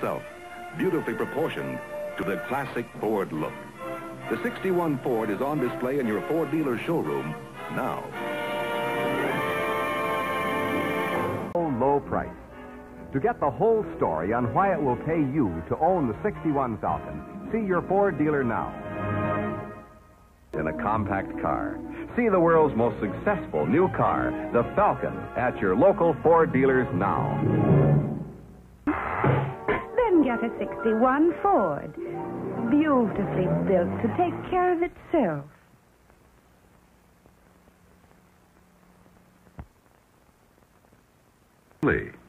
itself, beautifully proportioned to the classic Ford look. The 61 Ford is on display in your Ford dealer showroom now. Low price. To get the whole story on why it will pay you to own the 61 Falcon, see your Ford dealer now. In a compact car. See the world's most successful new car, the Falcon, at your local Ford dealers now. Get a 61 Ford. Beautifully built to take care of itself.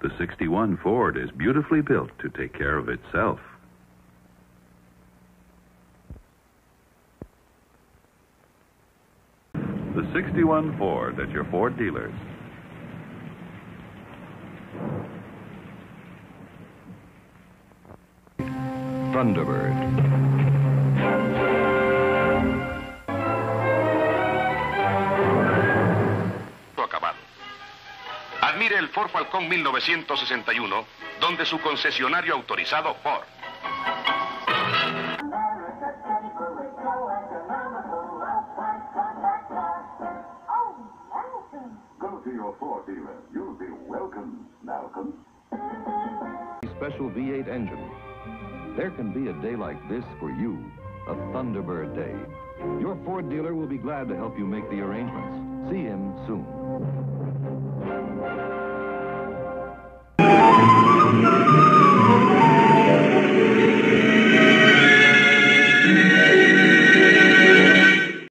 The 61 Ford is beautifully built to take care of itself. The 61 Ford at your Ford dealers. Thunderbird. acabado. Admire el Ford Falcón 1961, donde su concesionario autorizado Ford. Go to your Ford dealer. You'll be welcome, Malcolm. Special V8 engine. There can be a day like this for you, a Thunderbird day. Your Ford dealer will be glad to help you make the arrangements. See him soon.